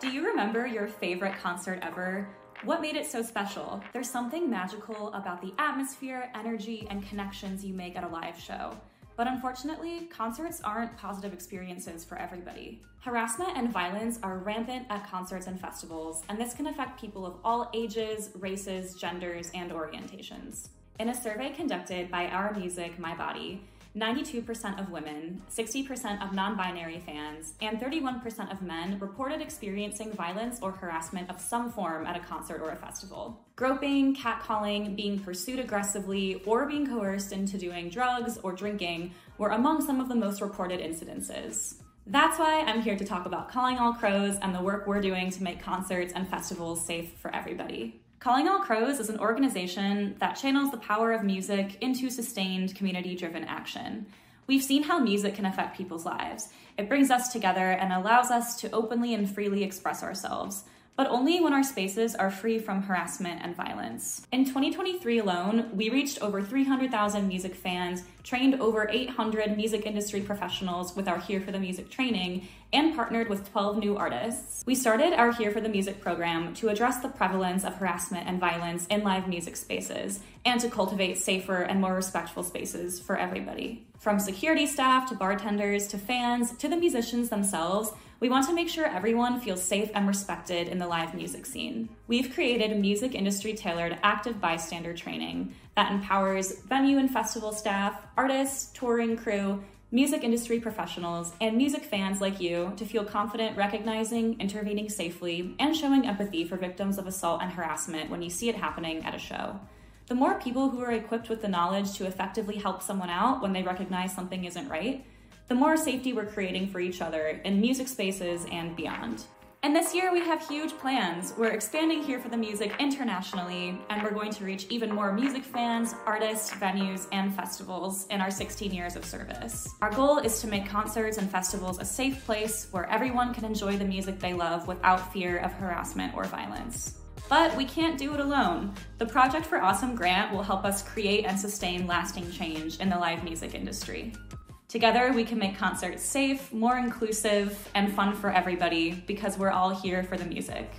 Do you remember your favorite concert ever? What made it so special? There's something magical about the atmosphere, energy, and connections you make at a live show. But unfortunately, concerts aren't positive experiences for everybody. Harassment and violence are rampant at concerts and festivals, and this can affect people of all ages, races, genders, and orientations. In a survey conducted by Our Music, My Body, 92% of women, 60% of non binary fans, and 31% of men reported experiencing violence or harassment of some form at a concert or a festival. Groping, catcalling, being pursued aggressively, or being coerced into doing drugs or drinking were among some of the most reported incidences. That's why I'm here to talk about Calling All Crows and the work we're doing to make concerts and festivals safe for everybody. Calling All Crows is an organization that channels the power of music into sustained community driven action. We've seen how music can affect people's lives. It brings us together and allows us to openly and freely express ourselves but only when our spaces are free from harassment and violence. In 2023 alone, we reached over 300,000 music fans, trained over 800 music industry professionals with our Here for the Music training, and partnered with 12 new artists. We started our Here for the Music program to address the prevalence of harassment and violence in live music spaces and to cultivate safer and more respectful spaces for everybody. From security staff to bartenders to fans to the musicians themselves, we want to make sure everyone feels safe and respected in the live music scene. We've created a music industry tailored active bystander training that empowers venue and festival staff, artists, touring crew, music industry professionals, and music fans like you to feel confident recognizing, intervening safely, and showing empathy for victims of assault and harassment when you see it happening at a show. The more people who are equipped with the knowledge to effectively help someone out when they recognize something isn't right, the more safety we're creating for each other in music spaces and beyond. And this year we have huge plans. We're expanding Here for the Music internationally, and we're going to reach even more music fans, artists, venues, and festivals in our 16 years of service. Our goal is to make concerts and festivals a safe place where everyone can enjoy the music they love without fear of harassment or violence. But we can't do it alone. The Project for Awesome grant will help us create and sustain lasting change in the live music industry. Together, we can make concerts safe, more inclusive, and fun for everybody because we're all here for the music.